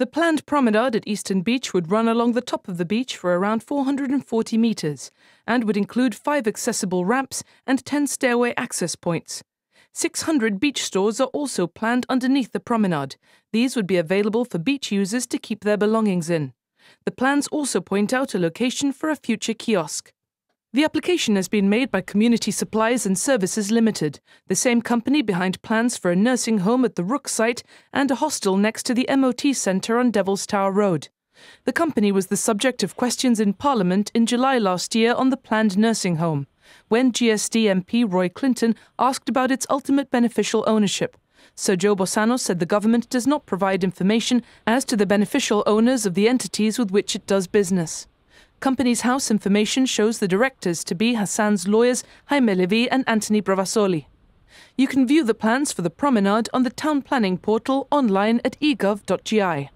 The planned promenade at Eastern Beach would run along the top of the beach for around 440 metres and would include five accessible ramps and 10 stairway access points. 600 beach stores are also planned underneath the promenade. These would be available for beach users to keep their belongings in. The plans also point out a location for a future kiosk. The application has been made by Community Supplies and Services Limited, the same company behind plans for a nursing home at the Rooke site and a hostel next to the MOT Centre on Devil's Tower Road. The company was the subject of questions in Parliament in July last year on the planned nursing home, when GSD MP Roy Clinton asked about its ultimate beneficial ownership. Sir Joe Bossano said the government does not provide information as to the beneficial owners of the entities with which it does business. Companies House information shows the directors to be Hassan's lawyers Jaime Levy and Anthony Provasoli. You can view the plans for the promenade on the town planning portal online at egov.gi.